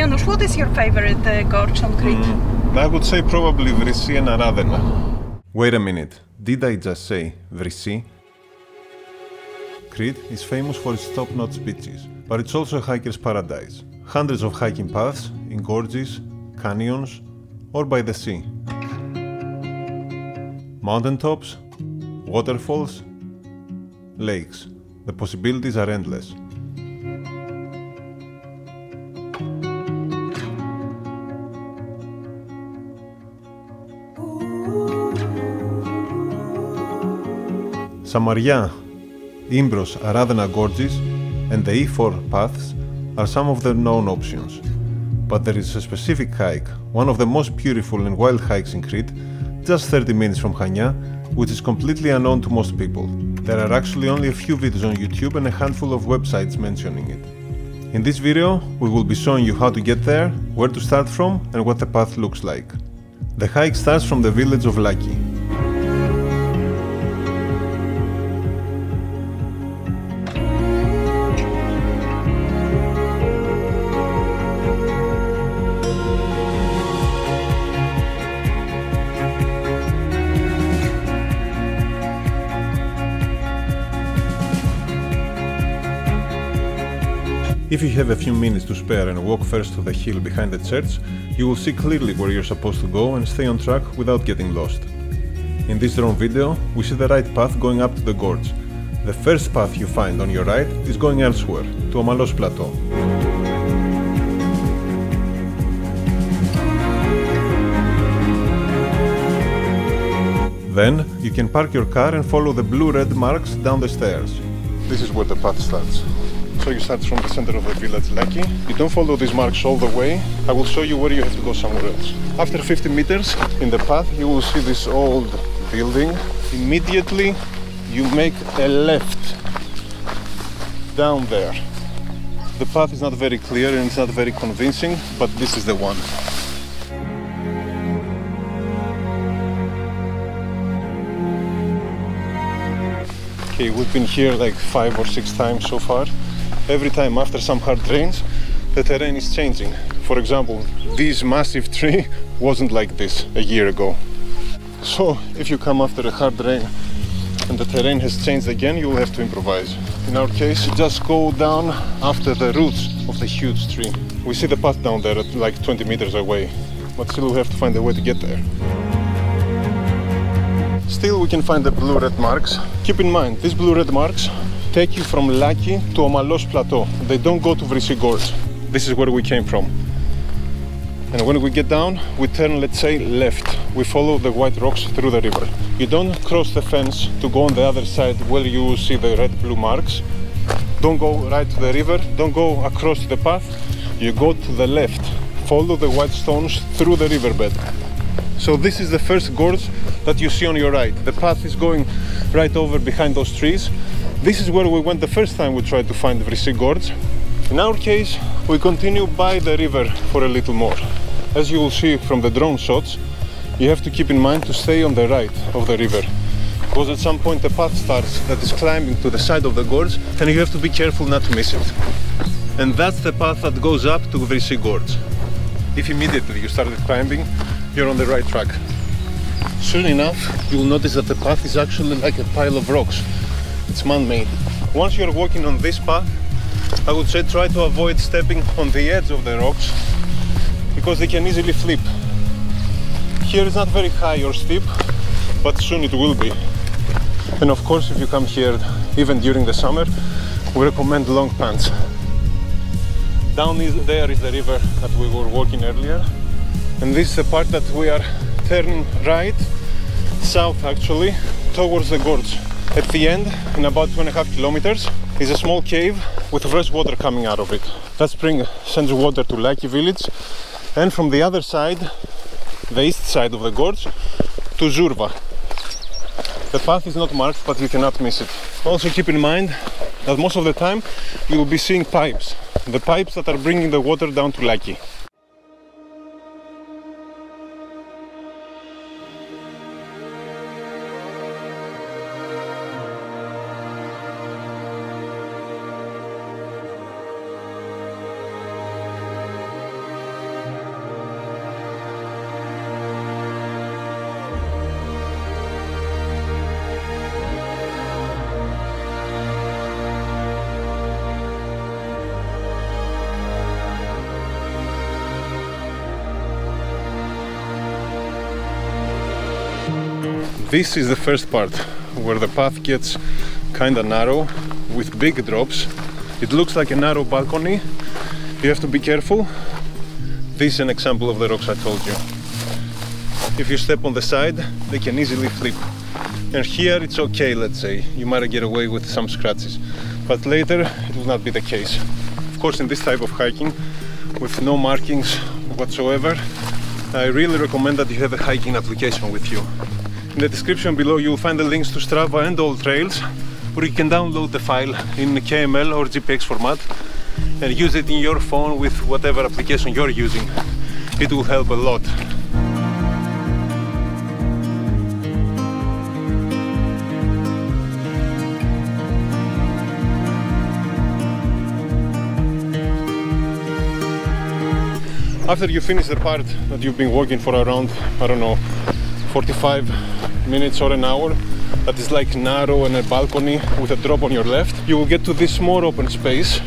Janusz, what is your favorite uh, gorge on Crete? Mm, I would say probably Vrisi and Aradena. Wait a minute, did I just say Vrisi? Crete is famous for its top-notch beaches, but it's also a hiker's paradise. Hundreds of hiking paths in gorges, canyons, or by the sea. Mountaintops, waterfalls, lakes. The possibilities are endless. Samaria, Imbros, Aradena Gorges, and the E4 paths are some of the known options. But there is a specific hike, one of the most beautiful and wild hikes in Crete, just 30 minutes from Chania, which is completely unknown to most people. There are actually only a few videos on YouTube and a handful of websites mentioning it. In this video, we will be showing you how to get there, where to start from, and what the path looks like. The hike starts from the village of Lakkoi, If you have a few minutes to spare and walk first to the hill behind the church, you will see clearly where you're supposed to go and stay on track without getting lost. In this drone video, we see the right path going up to the gorge. The first path you find on your right is going elsewhere, to Omalos Plateau. Then, you can park your car and follow the blue-red marks down the stairs. This is where the path starts. So you start from the center of the village Lakkoi. You don't follow these marks all the way. I will show you where you have to go somewhere else. After 50 meters in the path, you will see this old building. Immediately, you make a left down there. The path is not very clear and it's not very convincing, but this is the one. Okay, we've been here like five or six times so far every time after some hard rains the terrain is changing. For example, this massive tree wasn't like this a year ago. So if you come after a hard rain and the terrain has changed again, you will have to improvise. In our case, just go down after the roots of the huge tree. We see the path down there at like 20 meters away, but still we have to find a way to get there. Still we can find the blue-red marks. Keep in mind, these blue-red marks take you from Lakkoi to Omalos Plateau. They don't go to Vrisi Gorge. This is where we came from. And when we get down, we turn, let's say, left. We follow the white rocks through the river. You don't cross the fence to go on the other side where you see the red-blue marks. Don't go right to the river. Don't go across the path. You go to the left. Follow the white stones through the riverbed. So this is the first gorge that you see on your right. The path is going right over behind those trees this is where we went the first time we tried to find Vrisi Gorge. In our case, we continue by the river for a little more. As you will see from the drone shots, you have to keep in mind to stay on the right of the river because at some point the path starts that is climbing to the side of the gorge and you have to be careful not to miss it. And that's the path that goes up to Vrisi Gorge. If immediately you started climbing, you're on the right track. Soon enough, you will notice that the path is actually like a pile of rocks it's man-made. Once you're walking on this path, I would say try to avoid stepping on the edge of the rocks because they can easily flip. Here it's not very high or steep, but soon it will be. And of course, if you come here, even during the summer, we recommend long pants. Down there is the river that we were walking earlier. And this is the part that we are turning right, south actually, towards the gorge. At the end, in about two and a half kilometers, is a small cave with fresh water coming out of it. That spring sends water to Lakkoi village and from the other side, the east side of the gorge, to Zourva. The path is not marked, but you cannot miss it. Also keep in mind that most of the time you will be seeing pipes. The pipes that are bringing the water down to Lakkoi. This is the first part where the path gets kinda narrow with big drops. It looks like a narrow balcony. You have to be careful. This is an example of the rocks I told you. If you step on the side, they can easily flip. And here it's okay, let's say. You might get away with some scratches. But later it will not be the case. Of course, in this type of hiking, with no markings whatsoever, I really recommend that you have a hiking application with you. In the description below you will find the links to Strava and AllTrails where you can download the file in KML or GPX format and use it in your phone with whatever application you're using. It will help a lot. After you finish the part that you've been working for around, I don't know, 45 minutes or an hour, that is like narrow and a balcony with a drop on your left, you will get to this more open space.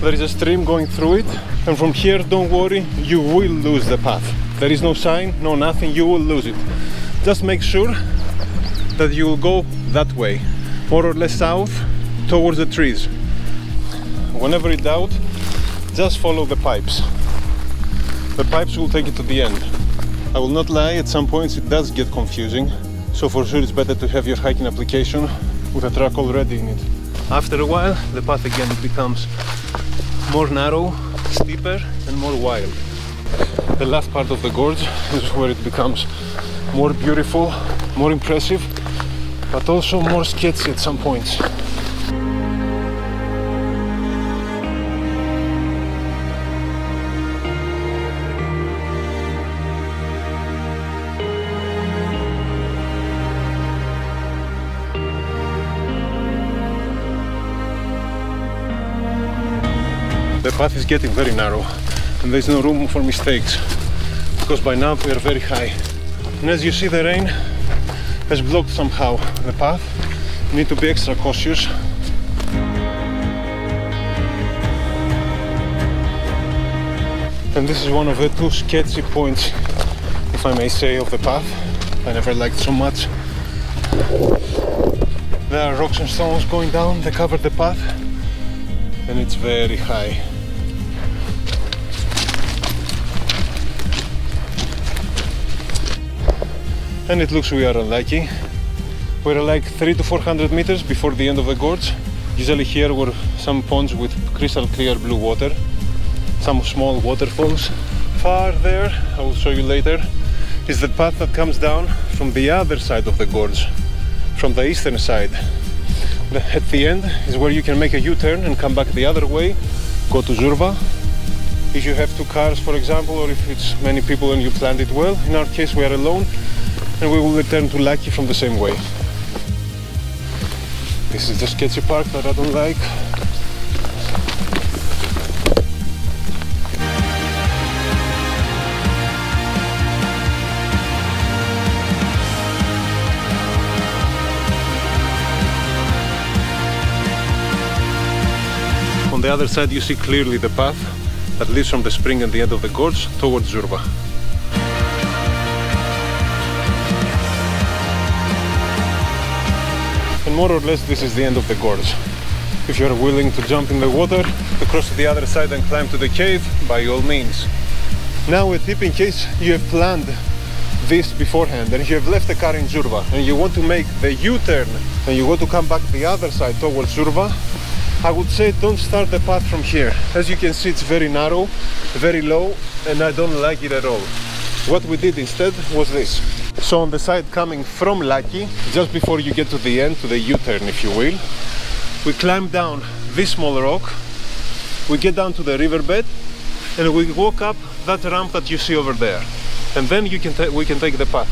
There is a stream going through it, and from here, don't worry, you will lose the path. There is no sign, no nothing, you will lose it. Just make sure that you will go that way, more or less south, towards the trees. Whenever in doubt, just follow the pipes the pipes will take it to the end. I will not lie, at some points it does get confusing, so for sure it's better to have your hiking application with a track already in it. After a while, the path again becomes more narrow, steeper and more wild. The last part of the gorge is where it becomes more beautiful, more impressive, but also more sketchy at some points. Path is getting very narrow and there's no room for mistakes because by now we are very high. And as you see the rain has blocked somehow the path. You need to be extra cautious. And this is one of the two sketchy points, if I may say, of the path. I never liked so much. There are rocks and stones going down, they cover the path and it's very high. And it looks we are unlucky. We're like 3 to 400 meters before the end of the gorge. Usually here were some ponds with crystal clear blue water, some small waterfalls. Far there, I will show you later, is the path that comes down from the other side of the gorge, from the eastern side. At the end is where you can make a U-turn and come back the other way, go to Zourva. If you have two cars, for example, or if it's many people and you planned it well, in our case we are alone, and we will return to Lakkoi from the same way. This is the sketchy part that I don't like. On the other side you see clearly the path that leads from the spring and the end of the gorge towards Zourva. More or less this is the end of the gorge. If you're willing to jump in the water, to cross to the other side and climb to the cave, by all means. Now a tip in case you have planned this beforehand and you have left the car in Zourva and you want to make the U-turn and you want to come back the other side towards Zourva, I would say don't start the path from here. As you can see it's very narrow, very low and I don't like it at all. What we did instead was this. So on the side coming from Lakkoi, just before you get to the end, to the U-turn if you will, we climb down this small rock, we get down to the riverbed, and we walk up that ramp that you see over there. And then you can we can take the path.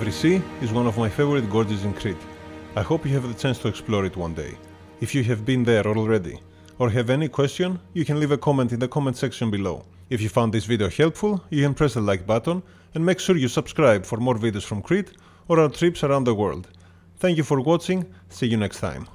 Vrisi is one of my favorite gorges in Crete. I hope you have the chance to explore it one day. If you have been there already or have any question, you can leave a comment in the comment section below. If you found this video helpful, you can press the like button and make sure you subscribe for more videos from Crete or our trips around the world. Thank you for watching, see you next time.